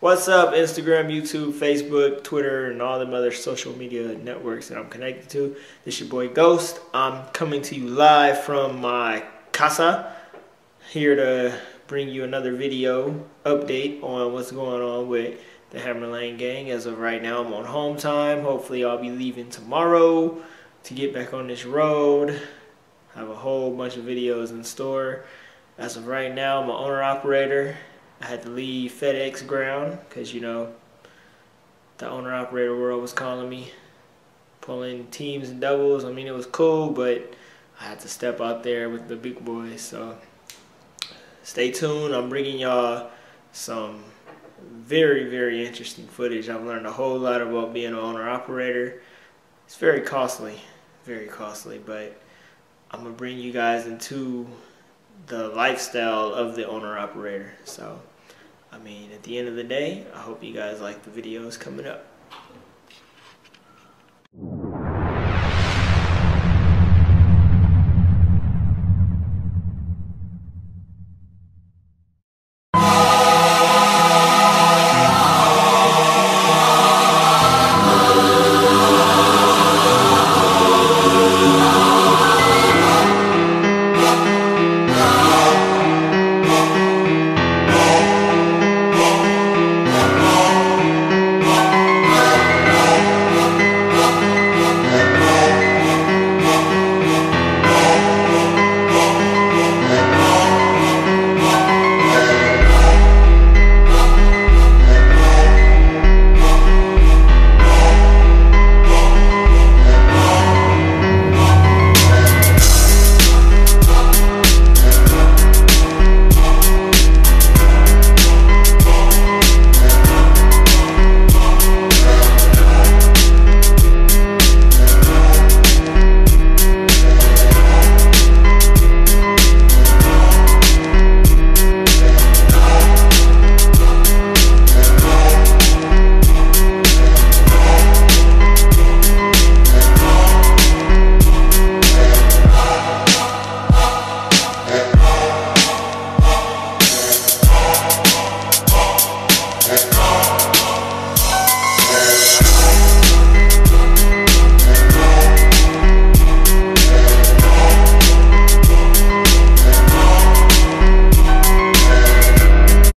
What's up, Instagram, YouTube, Facebook, Twitter, and all them other social media networks that I'm connected to? This your boy Ghost. I'm coming to you live from my casa, here to bring you another video update on what's going on with the Hammer Lane gang. As of right now, I'm on home time. Hopefully, I'll be leaving tomorrow to get back on this road. I have a whole bunch of videos in store. As of right now, I'm an owner operator. I had to leave FedEx ground because, you know, the owner operator world was calling me, pulling teams and doubles. I mean, it was cool, but I had to step out there with the big boys. So stay tuned. I'm bringing y'all some very, very interesting footage. I've learned a whole lot about being an owner operator. It's very costly, very costly, but I'm going to bring you guys into the lifestyle of the owner operator. So, I mean, at the end of the day, I hope you guys like the videos coming up.